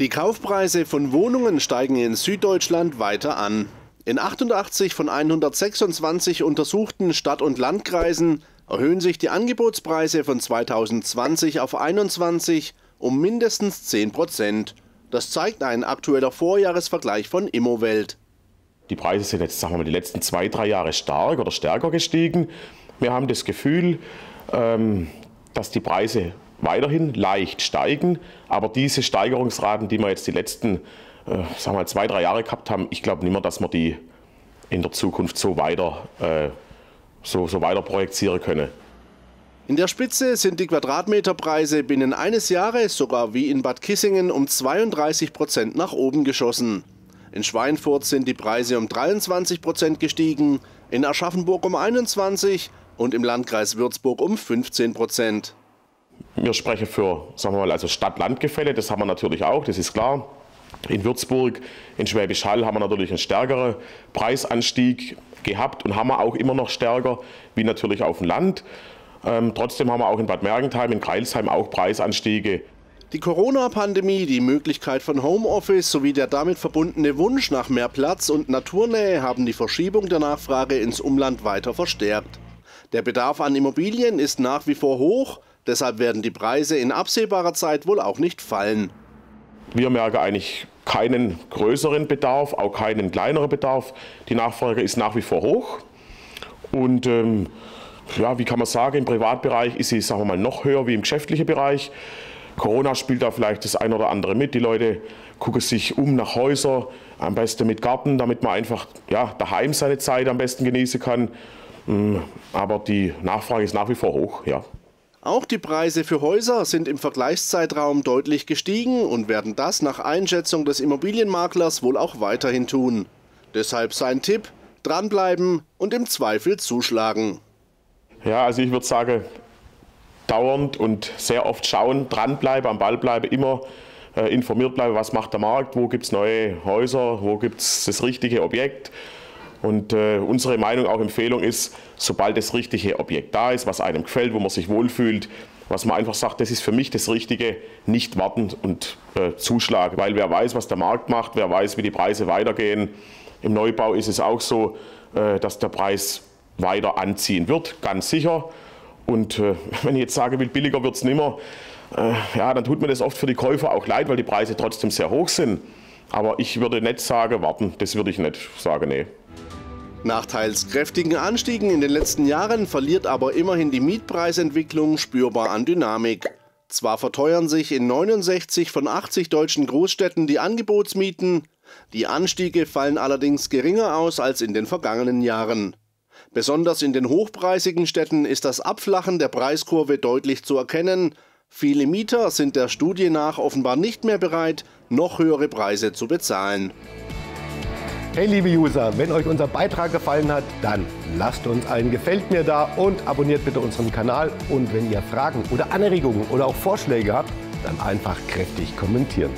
Die Kaufpreise von Wohnungen steigen in Süddeutschland weiter an. In 88 von 126 untersuchten Stadt- und Landkreisen erhöhen sich die Angebotspreise von 2020 auf 21 um mindestens 10 Prozent. Das zeigt ein aktueller Vorjahresvergleich von Immowelt. Die Preise sind jetzt sagen wir mal, die letzten zwei, drei Jahre stark oder stärker gestiegen. Wir haben das Gefühl, ähm, dass die Preise weiterhin leicht steigen. Aber diese Steigerungsraten, die wir jetzt die letzten äh, sagen wir, zwei, drei Jahre gehabt haben, ich glaube nicht mehr, dass wir die in der Zukunft so weiter, äh, so, so weiter projizieren können. In der Spitze sind die Quadratmeterpreise binnen eines Jahres sogar wie in Bad Kissingen um 32 Prozent nach oben geschossen. In Schweinfurt sind die Preise um 23 Prozent gestiegen, in Aschaffenburg um 21 und im Landkreis Würzburg um 15 Prozent. Wir sprechen für sagen wir mal, also Stadt-Land-Gefälle, das haben wir natürlich auch, das ist klar. In Würzburg, in Schwäbisch Hall haben wir natürlich einen stärkeren Preisanstieg gehabt und haben wir auch immer noch stärker, wie natürlich auf dem Land. Ähm, trotzdem haben wir auch in Bad Mergentheim, in Kreilsheim auch Preisanstiege. Die Corona-Pandemie, die Möglichkeit von Homeoffice sowie der damit verbundene Wunsch nach mehr Platz und Naturnähe haben die Verschiebung der Nachfrage ins Umland weiter verstärkt. Der Bedarf an Immobilien ist nach wie vor hoch, Deshalb werden die Preise in absehbarer Zeit wohl auch nicht fallen. Wir merken eigentlich keinen größeren Bedarf, auch keinen kleineren Bedarf. Die Nachfrage ist nach wie vor hoch. Und ähm, ja, wie kann man sagen, im Privatbereich ist sie, sagen wir mal, noch höher wie im geschäftlichen Bereich. Corona spielt da vielleicht das ein oder andere mit. Die Leute gucken sich um nach Häusern, am besten mit Garten, damit man einfach ja, daheim seine Zeit am besten genießen kann. Mm, aber die Nachfrage ist nach wie vor hoch, ja. Auch die Preise für Häuser sind im Vergleichszeitraum deutlich gestiegen und werden das nach Einschätzung des Immobilienmaklers wohl auch weiterhin tun. Deshalb sein Tipp, dranbleiben und im Zweifel zuschlagen. Ja, also ich würde sagen, dauernd und sehr oft schauen, dranbleiben, am Ball bleiben, immer äh, informiert bleiben, was macht der Markt, wo gibt es neue Häuser, wo gibt es das richtige Objekt. Und äh, unsere Meinung, auch Empfehlung ist, sobald das richtige Objekt da ist, was einem gefällt, wo man sich wohlfühlt, was man einfach sagt, das ist für mich das Richtige, nicht warten und äh, zuschlagen. Weil wer weiß, was der Markt macht, wer weiß, wie die Preise weitergehen. Im Neubau ist es auch so, äh, dass der Preis weiter anziehen wird, ganz sicher. Und äh, wenn ich jetzt sage, will, billiger wird es nicht mehr, äh, ja, dann tut mir das oft für die Käufer auch leid, weil die Preise trotzdem sehr hoch sind. Aber ich würde nicht sagen, warten, das würde ich nicht sagen, nee. Nach teils kräftigen Anstiegen in den letzten Jahren verliert aber immerhin die Mietpreisentwicklung spürbar an Dynamik. Zwar verteuern sich in 69 von 80 deutschen Großstädten die Angebotsmieten, die Anstiege fallen allerdings geringer aus als in den vergangenen Jahren. Besonders in den hochpreisigen Städten ist das Abflachen der Preiskurve deutlich zu erkennen. Viele Mieter sind der Studie nach offenbar nicht mehr bereit, noch höhere Preise zu bezahlen. Hey liebe User, wenn euch unser Beitrag gefallen hat, dann lasst uns ein Gefällt mir da und abonniert bitte unseren Kanal. Und wenn ihr Fragen oder Anregungen oder auch Vorschläge habt, dann einfach kräftig kommentieren.